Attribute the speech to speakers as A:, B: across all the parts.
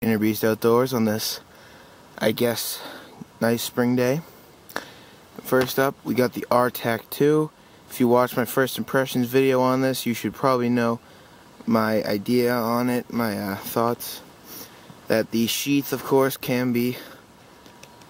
A: Inner Beast Outdoors on this, I guess, nice spring day. First up, we got the RTAK 2. If you watched my first impressions video on this, you should probably know my idea on it, my uh, thoughts. That the sheath, of course, can be,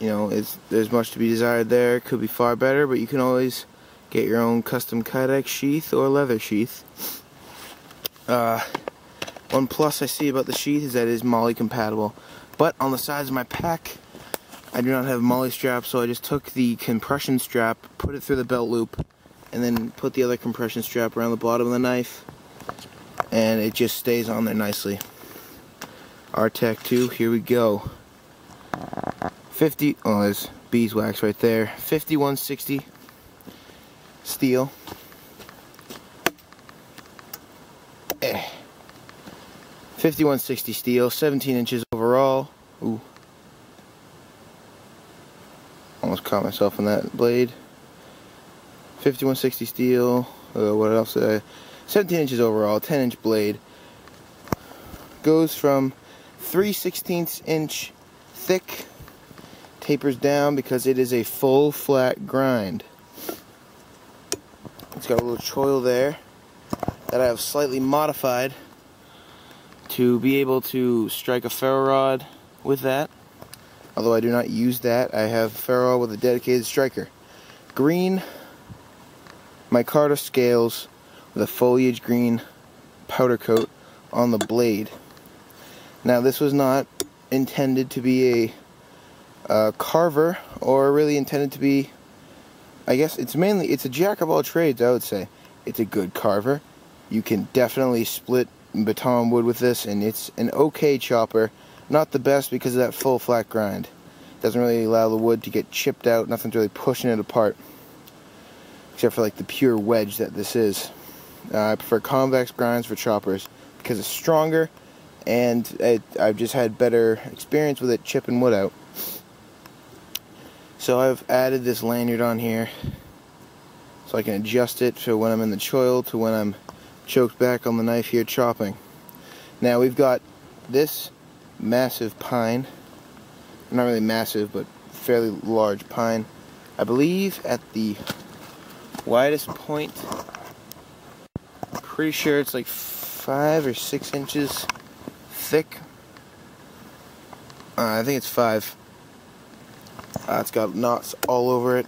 A: you know, it's, there's much to be desired there. It could be far better, but you can always get your own custom Kydex sheath or leather sheath. Uh, one plus I see about the sheath is that it is MOLLE compatible. But on the sides of my pack, I do not have MOLLE strap, so I just took the compression strap, put it through the belt loop, and then put the other compression strap around the bottom of the knife, and it just stays on there nicely. RTAK 2, here we go. 50, oh there's beeswax right there. 5160 steel. Eh. 5160 steel, 17 inches overall. Ooh. Almost caught myself on that blade. 5160 steel. Uh, what else? Uh, 17 inches overall, 10 inch blade. Goes from 3 16 inch thick, tapers down because it is a full flat grind. It's got a little choil there that I have slightly modified to be able to strike a ferro rod with that. Although I do not use that, I have ferro with a dedicated striker. Green micarta scales with a foliage green powder coat on the blade. Now this was not intended to be a, a carver or really intended to be I guess it's mainly it's a jack of all trades I would say. It's a good carver. You can definitely split baton wood with this and it's an okay chopper not the best because of that full flat grind. Doesn't really allow the wood to get chipped out. Nothing's really pushing it apart. Except for like the pure wedge that this is. Uh, I prefer convex grinds for choppers because it's stronger and it, I've just had better experience with it chipping wood out. So I've added this lanyard on here so I can adjust it to when I'm in the choil to when I'm choked back on the knife here chopping. Now we've got this massive pine, not really massive, but fairly large pine. I believe at the widest point, pretty sure it's like five or six inches thick. Uh, I think it's five. Uh, it's got knots all over it.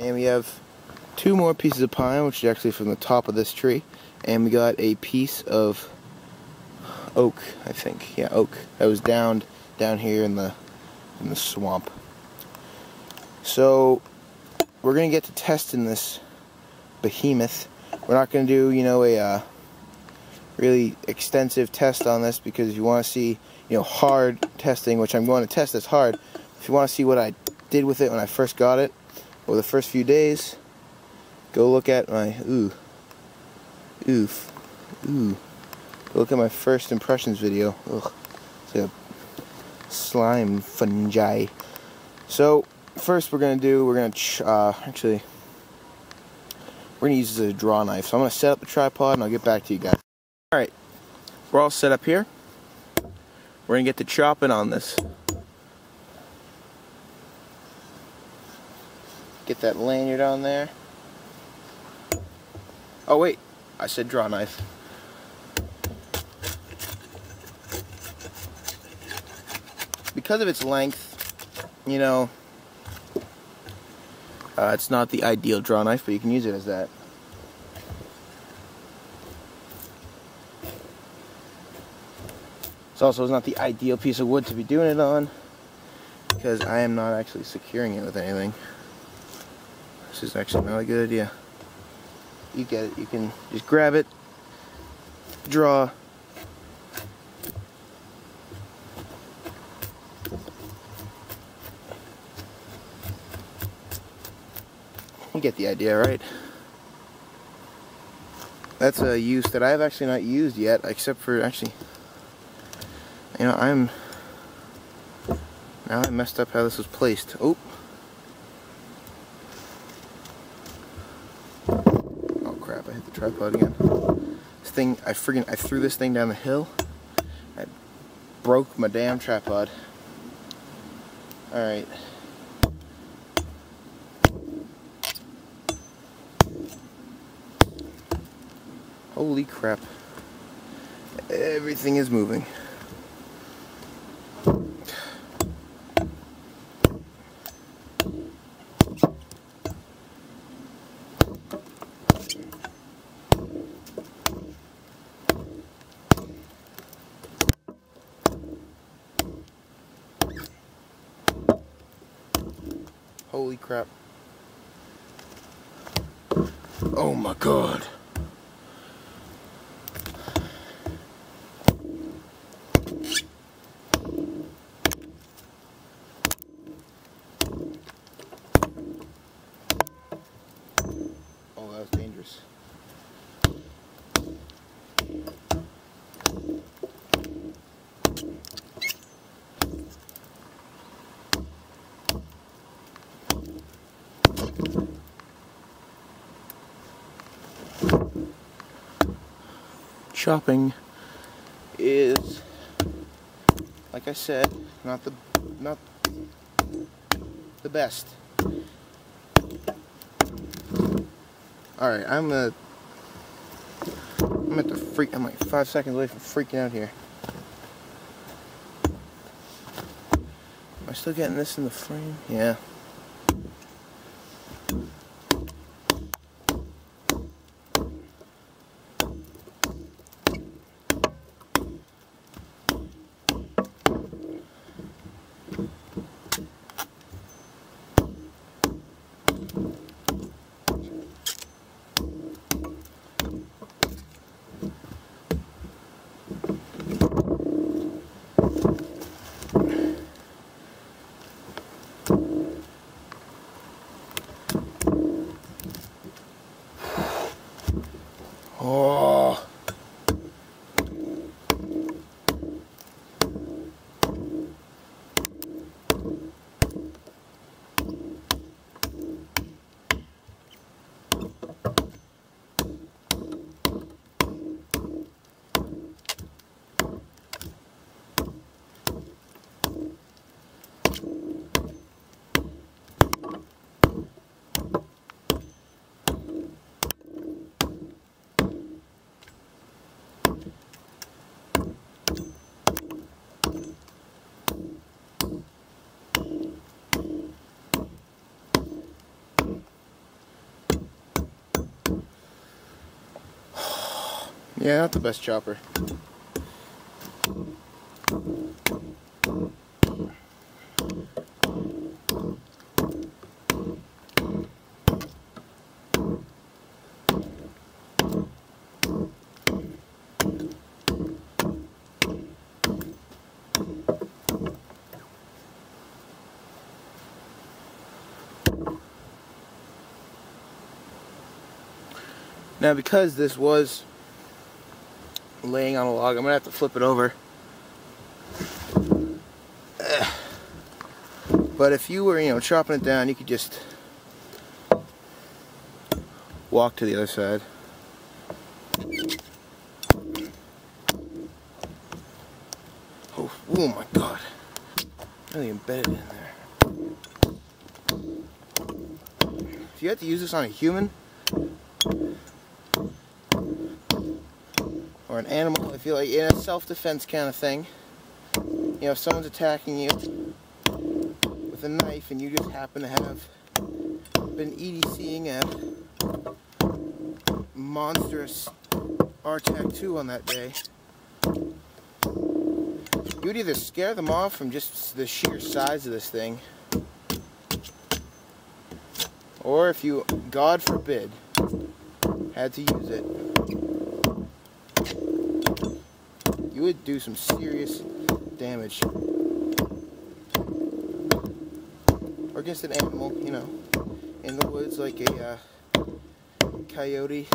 A: And we have two more pieces of pine, which is actually from the top of this tree and we got a piece of oak, I think. Yeah, oak. That was down down here in the in the swamp. So we're gonna get to testing this behemoth. We're not gonna do, you know, a uh, really extensive test on this because if you want to see, you know, hard testing, which I'm going to test this hard. If you want to see what I did with it when I first got it, or the first few days, go look at my ooh Oof. Ooh. Look at my first impressions video. Ugh. It's like a slime fungi. So, first we're to do, we're to, uh, actually, we're to use this as a draw knife. So I'm to set up the tripod and I'll get back to you guys. Alright, we're all set up here. We're to get to chopping on this. Get that lanyard on there. Oh wait, I said draw knife. Because of its length, you know, uh, it's not the ideal draw knife, but you can use it as that. It's also not the ideal piece of wood to be doing it on because I am not actually securing it with anything. This is actually not a good idea you get it. You can just grab it, draw. Get the idea, right? That's a use that I've actually not used yet, except for actually, you know, I'm, now I messed up how this was placed. Oh. Oh crap, I hit the tripod again. This thing, I friggin', I threw this thing down the hill. I broke my damn tripod. Alright. Holy crap. Everything is moving. Holy crap. Oh my god. Chopping is, like I said, not the not the best. All right, I'm uh, I'm at the freak. I'm like five seconds away from freaking out here. Am I still getting this in the frame? Yeah. Yeah, not the best chopper. Now because this was laying on a log. I'm gonna have to flip it over. But if you were, you know, chopping it down, you could just walk to the other side. Oh, oh my god. Really embedded in there. If you had to use this on a human, an animal, if you're like in a self-defense kind of thing, you know, if someone's attacking you with a knife and you just happen to have been EDCing a monstrous RTAK-2 on that day, you would either scare them off from just the sheer size of this thing, or if you, God forbid, had to use it, you would do some serious damage. Or against an animal, you know, in the woods like a uh, coyote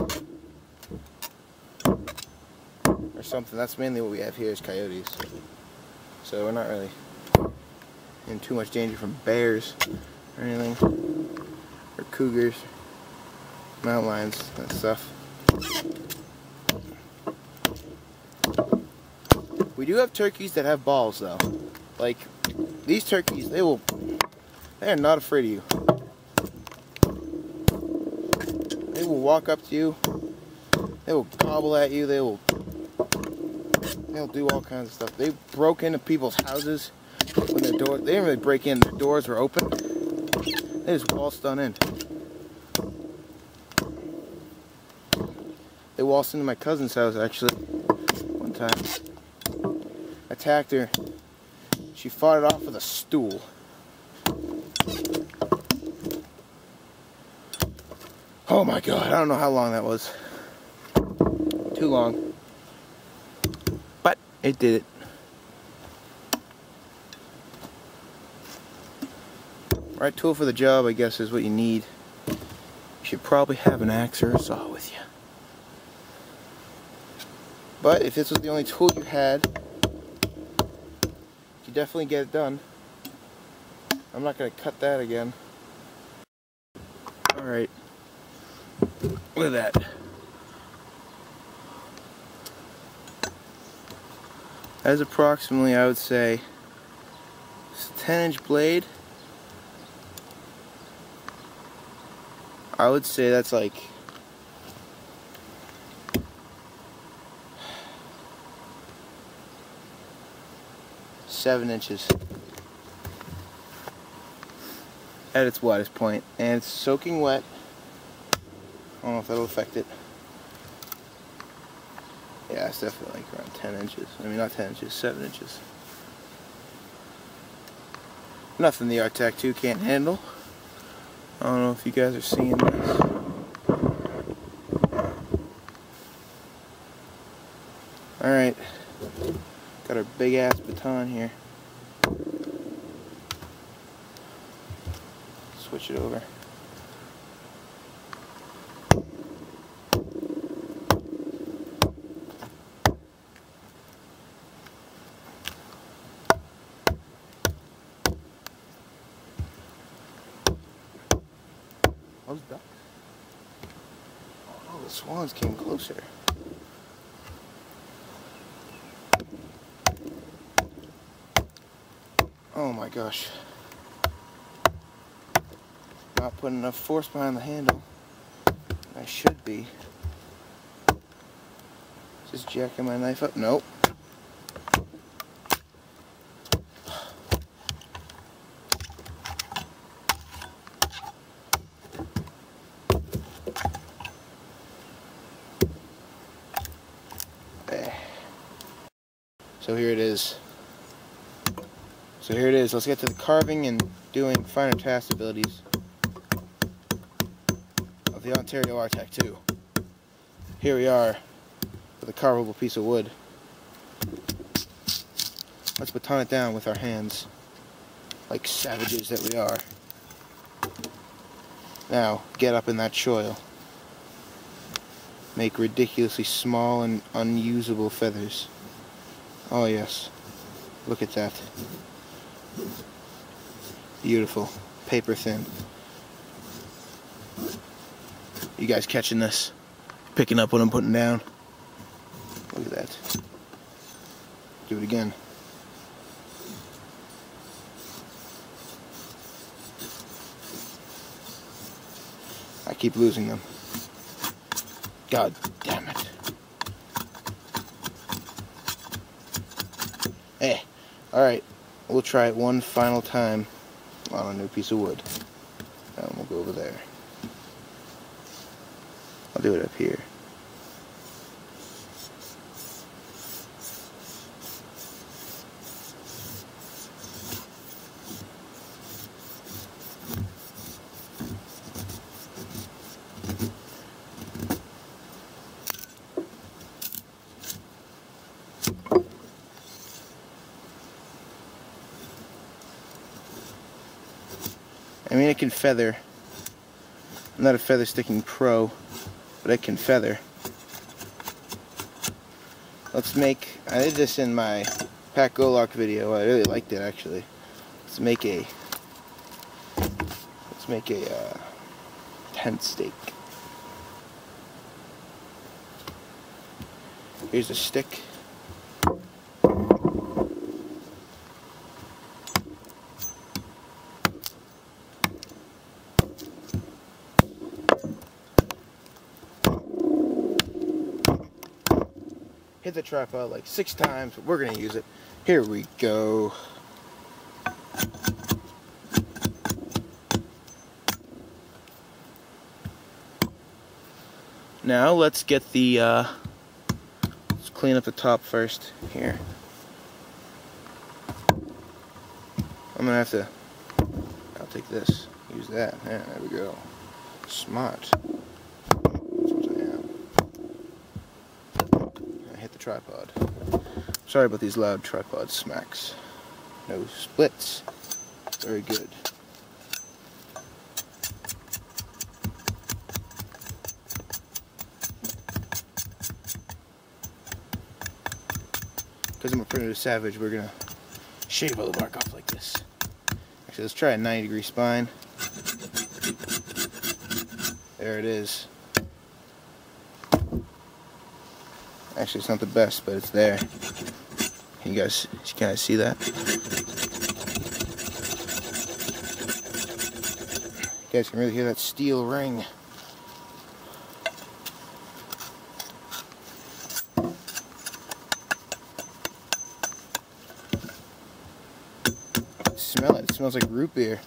A: or something. That's mainly what we have here is coyotes. So we're not really in too much danger from bears or anything. Or cougars, mountain lions, and stuff. We do have turkeys that have balls though. Like these turkeys, they will they are not afraid of you. They will walk up to you. They will gobble at you. They will they'll do all kinds of stuff. They broke into people's houses when their door they didn't really break in, their doors were open. They just waltzed on in. They waltzed into my cousin's house actually one time attacked her. She fought it off with a stool. Oh my god, I don't know how long that was. Too long. But it did it. Right tool for the job, I guess, is what you need. You should probably have an axe or a saw with you. But if this was the only tool you had, you definitely get it done. I'm not going to cut that again. Alright. Look at that. That is approximately, I would say, 10 inch blade. I would say that's like seven inches. At its widest point. And it's soaking wet. I don't know if that'll affect it. Yeah it's definitely like around 10 inches. I mean not 10 inches 7 inches. Nothing the RTAK 2 can't handle. I don't know if you guys are seeing this. Alright our big ass baton here. Switch it over. Those ducks. Oh, the swans came closer. Oh my gosh. Not putting enough force behind the handle. I should be. Just jacking my knife up. Nope. There. So here it is. So here it is. Let's get to the carving and doing finer task abilities of the Ontario RTAK 2. Here we are with a carvable piece of wood. Let's baton it down with our hands like savages that we are. Now, get up in that choil. Make ridiculously small and unusable feathers. Oh yes, look at that. Beautiful. Paper thin. You guys catching this? Picking up what I'm putting down? Look at that. Do it again. I keep losing them. God damn it. Hey, eh, alright. We'll try it one final time on a new piece of wood. And we'll go over there. I'll do it up here. Can feather I'm not a feather sticking pro, but I can feather. Let's make, I did this in my Pat Golock video, I really liked it actually. Let's make a, let's make a uh, tent stake. Here's a stick. Tripod like six times, but we're gonna use it. Here we go. Now let's get the uh, let's clean up the top first here. I'm gonna have to, I'll take this, use that, yeah, there we go. Smart. That's what I am. I hit the tripod. Sorry about these loud tripod smacks. No splits. Very good. because I'm a primitive savage, we're gonna shave all the bark off like this. Actually, let's try a 90 degree spine. There it is. Actually, it's not the best, but it's there. You guys, you guys see that? You guys can really hear that steel ring. Smell it. It smells like root beer.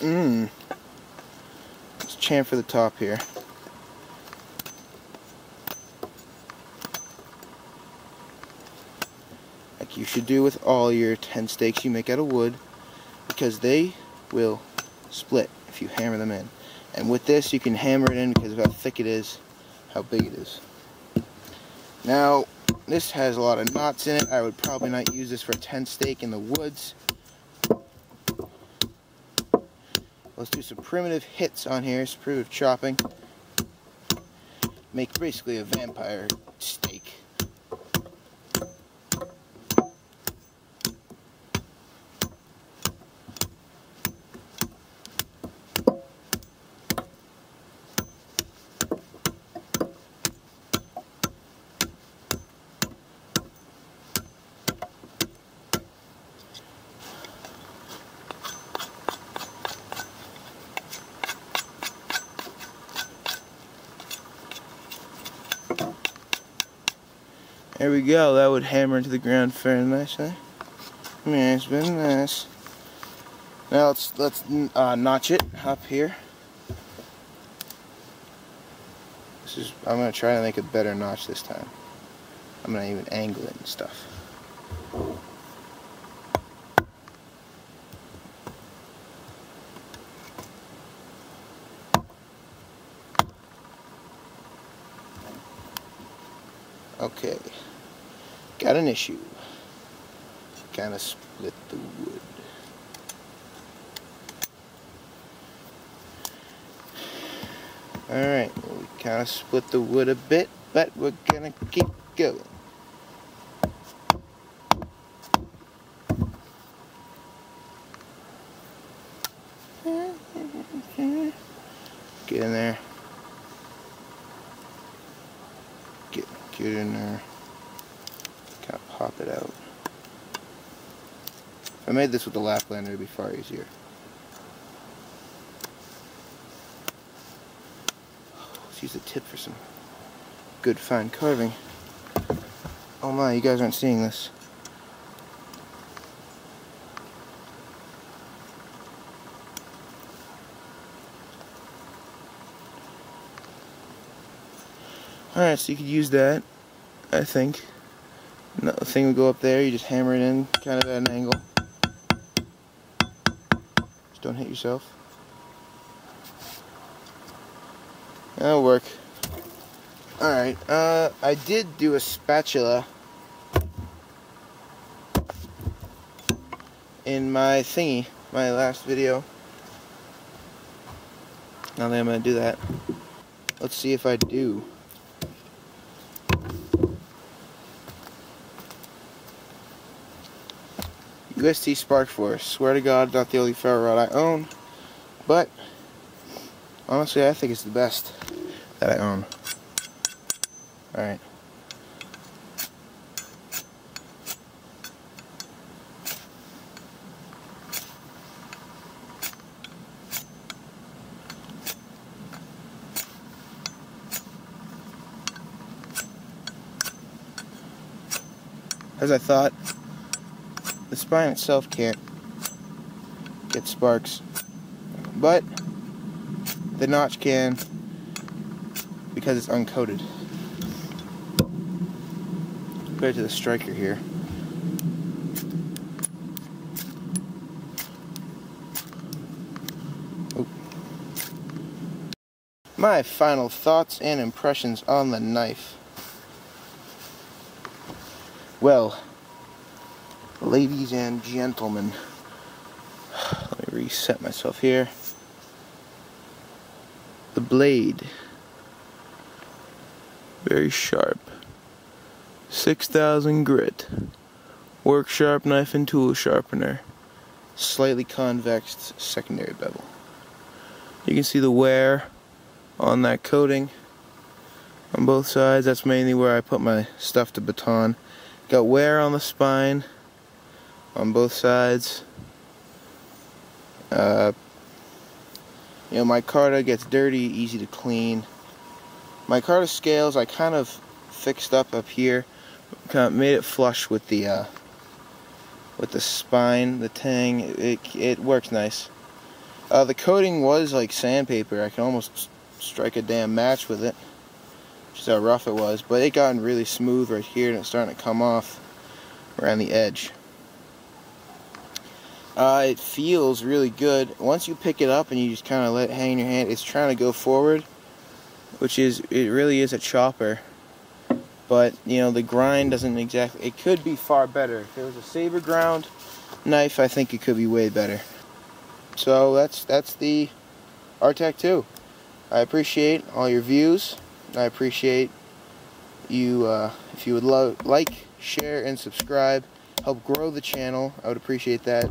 A: Mmm. Let's chamfer for the top here. Should do with all your tent stakes you make out of wood because they will split if you hammer them in. And with this you can hammer it in because of how thick it is, how big it is. Now, this has a lot of knots in it. I would probably not use this for a tent stake in the woods Let's do some primitive hits on here, some primitive chopping. Make basically a vampire steak. There we go. That would hammer into the ground fairly nicely. Yeah, it's been nice. Now let's let's uh, notch it up here. This is I'm gonna try to make a better notch this time. I'm gonna even angle it and stuff. Okay. Got an issue. Kind of split the wood. Alright, well, we kind of split the wood a bit, but we're gonna keep going. Get in there. get in there, kind of pop it out. If I made this with the Laplander, it would be far easier. Let's use the tip for some good fine carving. Oh my, you guys aren't seeing this. Alright, so you could use that, I think. The thing would go up there, you just hammer it in, kind of at an angle. Don't hit yourself. That'll work. Alright, uh, I did do a spatula in my thingy, my last video. Now that I'm going to do that, let's see if I do. UST Spark Force. Swear to God, not the only ferro rod I own, but honestly, I think it's the best that I own. Alright. As I thought, the spine itself can't get sparks, but the notch can because it's uncoated. Compared to the striker here. My final thoughts and impressions on the knife. Well, ladies and gentlemen, let me reset myself here. The blade, very sharp, 6000 grit, work sharp knife and tool sharpener, slightly convex secondary bevel. You can see the wear on that coating on both sides. That's mainly where I put my stuff to baton. Got wear on the spine on both sides. Uh, you know, my micarta gets dirty, easy to clean. My Micarta scales I kind of fixed up up here, kind of made it flush with the uh, with the spine, the tang. It it works nice. Uh, the coating was like sandpaper. I can almost strike a damn match with it. Just how rough it was, but it gotten really smooth right here, and it's starting to come off around the edge. Uh, it feels really good. Once you pick it up and you just kind of let it hang in your hand, it's trying to go forward, which is, it really is a chopper. But, you know, the grind doesn't exactly, it could be far better. If it was a saber ground knife, I think it could be way better. So that's, that's the RTAK 2. I appreciate all your views. I appreciate you, uh, if you would like, share, and subscribe. Help grow the channel. I would appreciate that.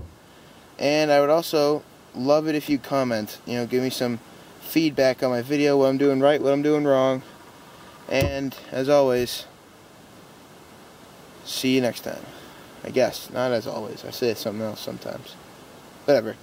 A: And I would also love it if you comment. You know, give me some feedback on my video, what I'm doing right, what I'm doing wrong. And as always, see you next time. I guess, not as always. I say something else sometimes. Whatever.